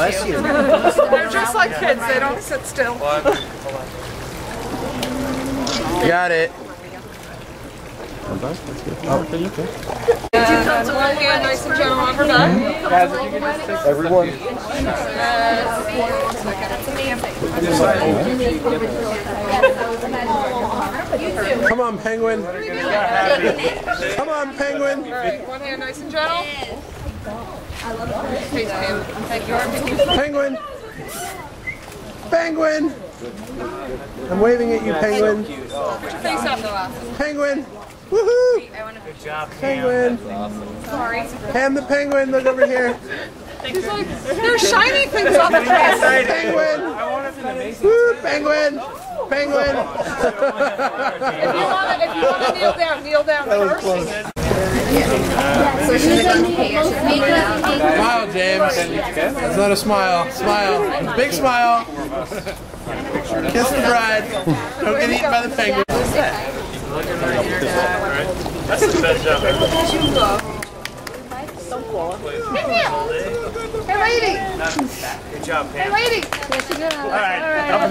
Bless you. They're just like kids. They don't sit still. Got it. One hand, nice and gentle on her back. Everyone. Come on, penguin. Come on, penguin. All right, one hand, nice and gentle. Face cam. Penguin. Penguin. I'm waving at you, penguin. Face up. Penguin. Woohoo! Good job, Penguin. Sorry. Hand the penguin. Look over here. He's like, there's shiny things on the face. Penguin. Woo! Penguin. Penguin. If you want to, if you want to kneel down, kneel down first. Smile, James. That's not a smile. Smile. Big smile. Kiss the bride. Don't get eaten by the penguin. That's the best job ever. Hey, lady. Good job, Pam. Lady. All right, up in